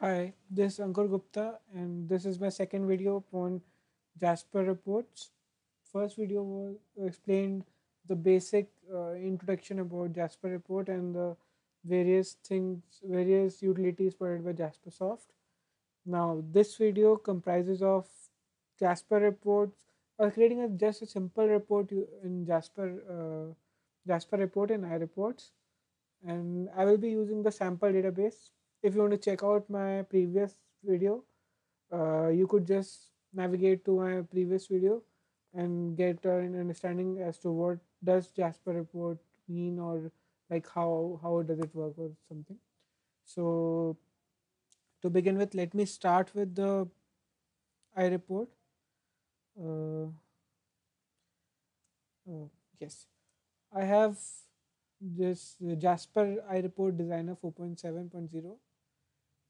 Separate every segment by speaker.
Speaker 1: Hi, this is Ankur Gupta, and this is my second video on Jasper reports. First video was explained the basic uh, introduction about Jasper report and the various things, various utilities provided by Jaspersoft. Now, this video comprises of Jasper reports or creating a, just a simple report in Jasper uh, Jasper report and iReports, and I will be using the sample database. If you want to check out my previous video, uh, you could just navigate to my previous video and get an understanding as to what does Jasper report mean or like how how does it work or something. So to begin with, let me start with the iReport. Uh, uh, yes, I have this Jasper iReport Designer 4.7.0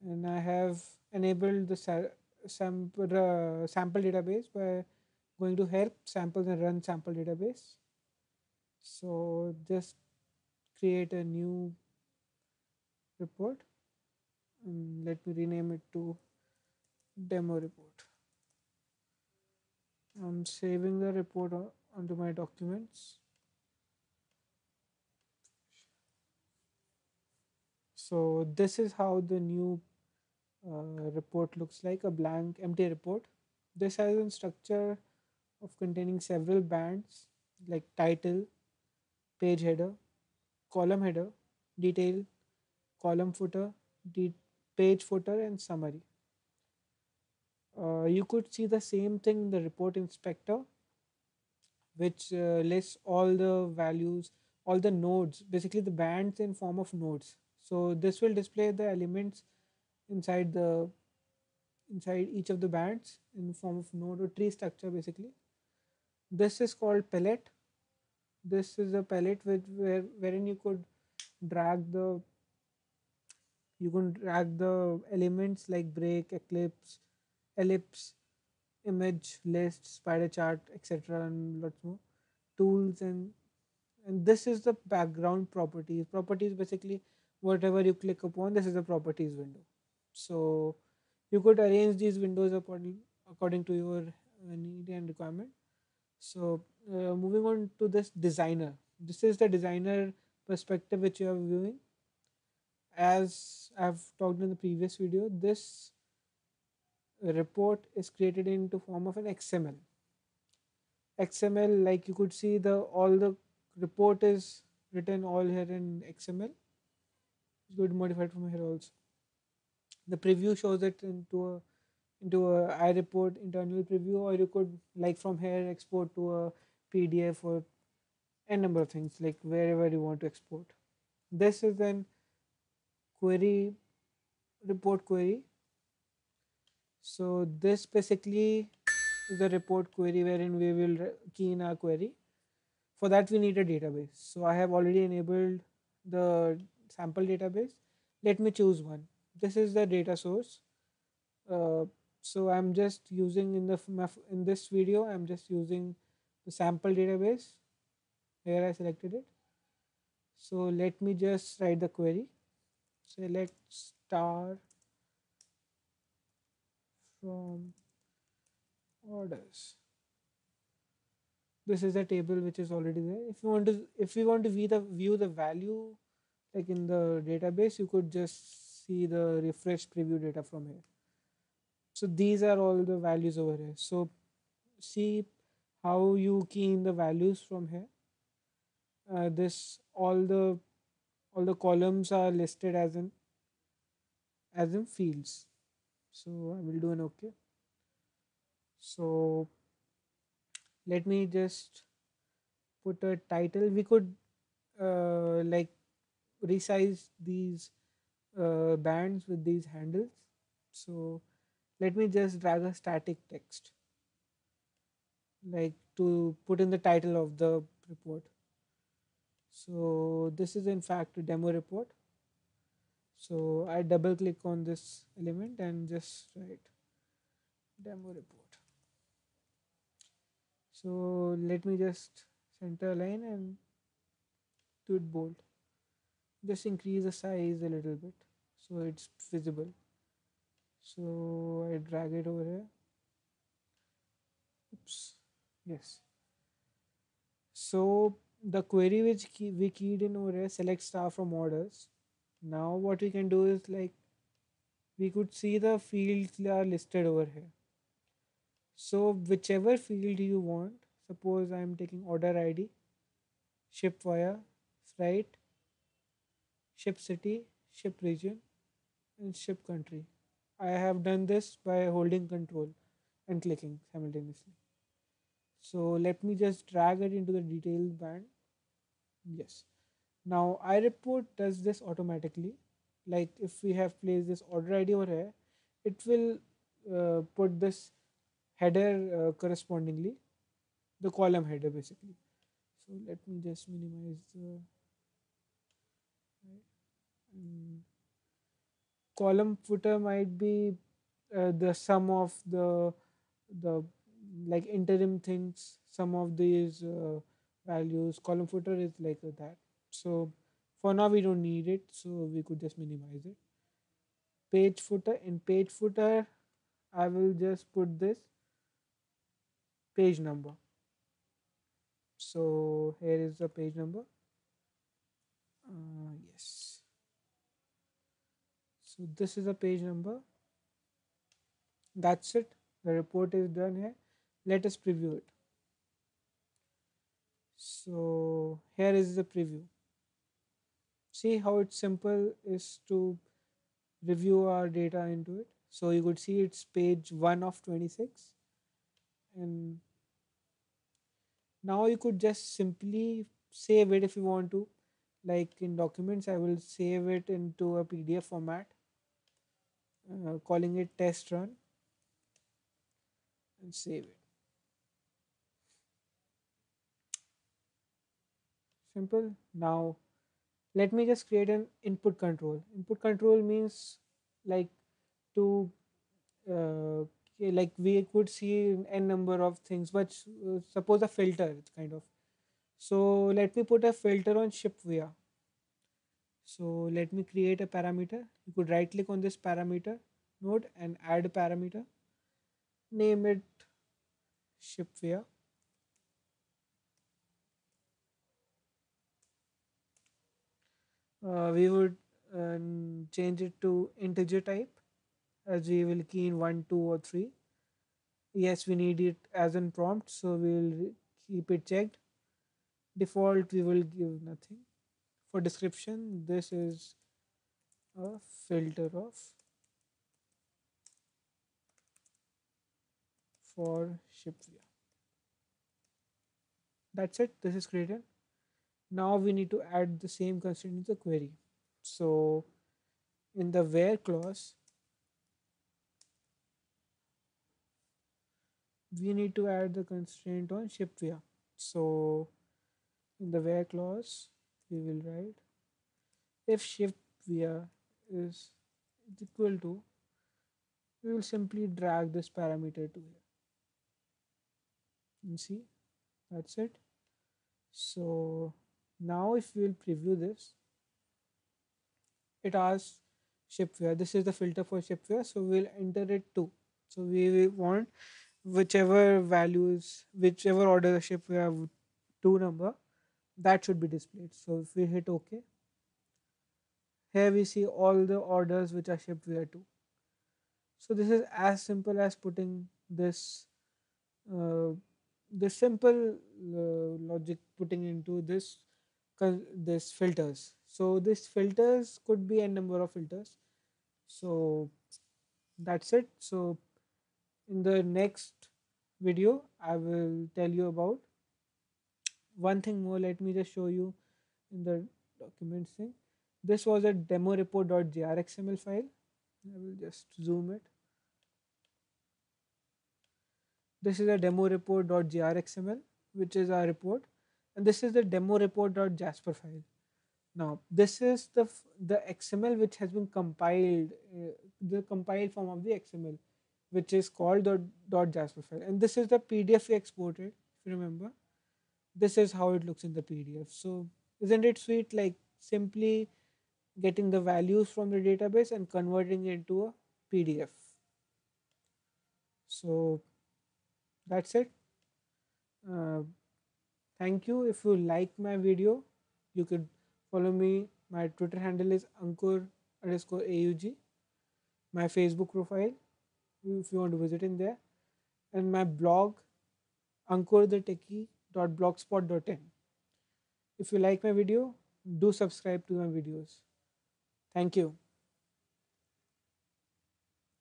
Speaker 1: and I have enabled the sample, uh, sample database by going to help samples and run sample database. So just create a new report and let me rename it to demo report. I'm saving the report onto my documents. So this is how the new uh, report looks like a blank empty report. This has a structure of containing several bands like title, page header, column header, detail, column footer, de- page footer, and summary. Uh, you could see the same thing in the report inspector, which uh, lists all the values, all the nodes, basically the bands in form of nodes. So this will display the elements inside the inside each of the bands in form of node or tree structure basically. This is called palette. This is a palette with where wherein you could drag the you can drag the elements like break, eclipse, ellipse, image, list, spider chart, etc. and lots more tools and and this is the background properties. Properties basically whatever you click upon. This is the properties window. So you could arrange these windows according according to your uh, need and requirement. So uh, moving on to this designer. This is the designer perspective which you are viewing. As I've talked in the previous video, this report is created into form of an XML. XML, like you could see the all the report is written all here in XML. You could modify it from here also. The preview shows it into a into a iReport internal preview, or you could like from here export to a PDF or a number of things like wherever you want to export. This is an query report query. So this basically is a report query wherein we will key in our query. For that we need a database. So I have already enabled the sample database. Let me choose one. This is the data source. Uh, so I'm just using in the in this video I'm just using the sample database. Here I selected it. So let me just write the query. Select star from orders. This is a table which is already there. If you want to, if you want to view the view the value like in the database, you could just see the refresh preview data from here. So these are all the values over here. So see how you key in the values from here. Uh, this all the all the columns are listed as in as in fields. So I will do an OK. So let me just put a title. We could uh, like resize these uh, bands with these handles. So let me just drag a static text like to put in the title of the report. So this is in fact a demo report. So I double click on this element and just write demo report. So let me just center line and do it bold. Just increase the size a little bit so it's visible. So I drag it over here. Oops. Yes. So the query which key, we keyed in over here select star from orders. Now what we can do is like we could see the fields are listed over here. So whichever field you want, suppose I'm taking order ID, ship via, freight, ship city, ship region, and ship country. I have done this by holding control and clicking simultaneously. So let me just drag it into the detail band. Yes. Now iReport does this automatically. Like if we have placed this order ID over here, it will uh, put this header uh, correspondingly, the column header basically. So let me just minimize the mm, column footer might be uh, the sum of the the like interim things some of these uh, values. Column footer is like that. So for now we don't need it so we could just minimize it. Page footer in page footer i will just put this page number. So here is the page number. Uh, yes. So this is a page number. That's it. The report is done here. Let us preview it. So here is the preview. See how it's simple is to review our data into it. So you could see it's page 1 of 26 and now you could just simply save it if you want to. Like in documents i will save it into a pdf format uh, calling it test run and save it. Simple. Now let me just create an input control. Input control means like to uh, like we could see n number of things but uh, suppose a filter kind of. So let me put a filter on ship via so let me create a parameter. You could right click on this parameter node and add parameter. Name it ship via uh, we would uh, change it to integer type Uh, as we will key in 1 2 or 3 yes we need it as in prompt so we will keep it checked. Default we will give nothing. For description this is a filter of for ship via that's it. This is created. Now we need to add the same constraint in the query. So in the where clause we need to add the constraint on ship via. So in the where clause we will write if ship via is equal to we will simply drag this parameter to here. And see? That's it. So now if we will preview this it asks ship via this is the filter for ship via so we'll enter it too. So we want whichever values whichever order the ship we have two number that should be displayed. So if we hit ok here we see all the orders which are shipped via 2 so this is as simple as putting this uh, the simple uh, logic putting into this this filters. So this filters could be a number of filters. So that's it. So in the next video i will tell you about. One thing more let me just show you in the documents thing. This was a demo report.jrxml file. I will just zoom it. This is a demo report.jrxml which is our report. And this is the demo report.jasper file. Now this is the the xml which has been compiled uh, the compiled form of the xml which is called the dot jasper file and this is the pdf we exported if you remember this is how it looks in the pdf so isn't it sweet like simply getting the values from the database and converting it into a pdf So that's it. Uh, thank you. If you like my video, you could follow me. My Twitter handle is Ankur underscore AUG. My Facebook profile, if you want to visit in there, and my blog, ankurthetechie.blogspot.in. If you like my video, do subscribe to my videos. Thank you.